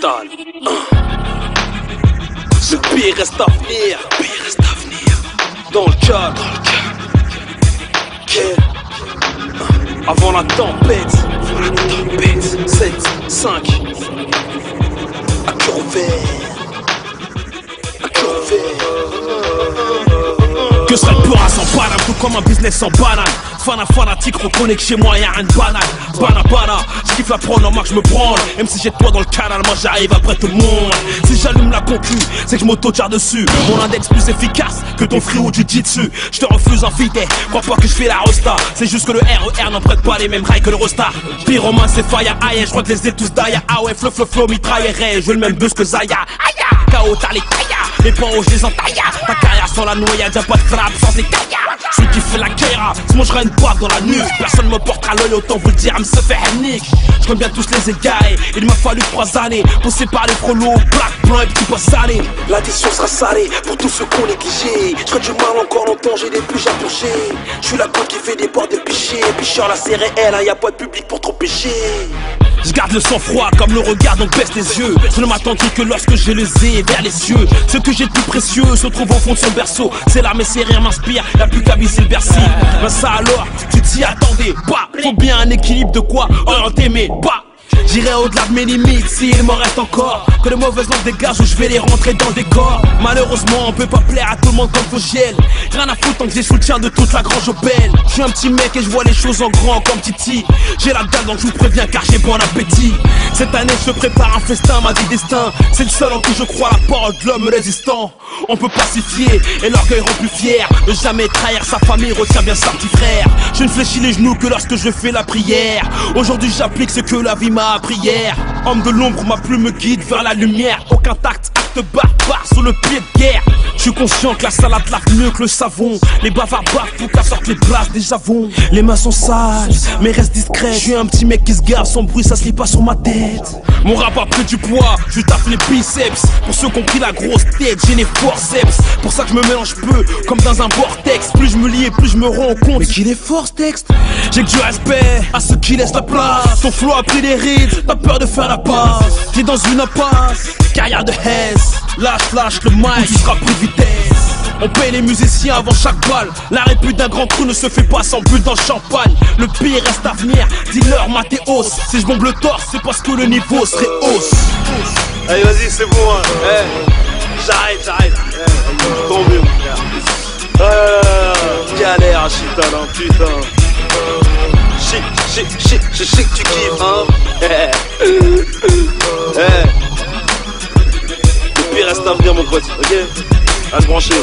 Dans le. Le pire reste à venir. Le pire reste à venir. Dans le calme. Dans le calme. Avant la tempête. Avant la tempête. 7, 5. À cœur ouvert. Que serait le peur à 100 bananes, tout comme un business sans banane. Fana fanatique, reconnais que chez moi y'a rien de banal. Bana bana, j'kiffe la prendre en marque, je me branle. Même si j'ai toi dans le canal, moi j'arrive après tout le monde. Si j'allume la concu, c'est que je m'auto-tire dessus. Mon index plus efficace que ton frérot du jitsu. Je te refuse en fidèle, crois pas que je fais la rosta. C'est juste que le RER n'en prête pas les mêmes rails que le rosta. Pyroman, c'est fire, aïe, je crois que les ai tous d'ailleurs. Ah ouais, flow, flow, flow, mitraillerait. Je veux le même buzz que Zaya. Aïe, KO, t'as les. Les pains je les entaille. Ta carrière sans la noyade, y'a pas de frappe sans écailles. Celui qui fait la guerre, se mangera une boîte dans la nuque. Personne me portera l'œil, autant vous le dire, à me se nique. Je connais bien tous les égarés. Il m'a fallu trois années pour séparer frollo, black, blanc et petit pas salé. L'addition sera salée pour tous ceux qu'on négligé. Je ferai du mal encore longtemps, j'ai des pluges à purger. Je suis la goutte qui fait des bords de pichés. Picheur, la c'est réel, hein, y a pas de public pour trop pécher. Je garde le sang froid comme le regard donc baisse les yeux Je ne m'attendrai que lorsque je les ai vers les cieux Ce que j'ai de plus précieux se trouve au fond de son berceau C'est là mes rires m'inspire, y'a plus qu'à visser le bercy Ben ça alors, tu t'y attendais pas Faut bien un équilibre de quoi orienter mes pas J'irai au-delà de mes limites s'il m'en reste encore. Que de mauvaises langues dégagent ou je vais les rentrer dans le décor. Malheureusement on peut pas plaire à tout le monde comme Fogiel. Rien à foutre tant que j'ai soutien de toute la grange belle Je suis un petit mec et je vois les choses en grand comme Titi. J'ai la dalle donc je vous préviens car j'ai bon appétit. Cette année je prépare un festin, ma vie destin. C'est le seul en qui je crois la parole de l'homme résistant. On peut pacifier et l'orgueil rend plus fier. De jamais trahir sa famille, retient bien sa petit frère. Je ne fléchis les genoux que lorsque je fais la prière. Aujourd'hui j'applique ce que la vie m'a hier Homme de l'ombre, ma plume me guide vers la lumière. Aucun tact, acte barbare sur le pied de guerre Je suis conscient que la salade lave mieux que le savon. Les bavards bavent pour qu'à sortent les places des javons. Les mains sont sales, mais reste discret Je suis un petit mec qui se garde, son bruit ça se lit pas sur ma tête. Mon rap a pris du poids, je tape les biceps. Pour ceux qui ont pris la grosse tête, j'ai les forceps. Pour ça que je me mélange peu, comme dans un vortex. Plus je me lie et plus je me rends compte Mais qu'il est fort ce texte. J'ai que du respect à ceux qui laissent la place. Ton flow a pris des rides, t'as peur de faire la passe. T'es dans une impasse, carrière de Hess Lâche, lâche le mic, tu seras plus vitesse. On paye les musiciens avant chaque balle. La répute d'un grand trou ne se fait pas sans but dans le champagne. Le pire reste à venir, dis-leur Mathéos Si je bombe le torse, c'est parce que le niveau serait hausse. Allez vas-y c'est bon hein. Hey. J'arrête, j'arrête. Hey. Tant mieux ah, Galère à shit talent, putain. Shit, shit, shit, je sais que tu kiffes hein. Hey. Reste à venir mon pote, ok? À se brancher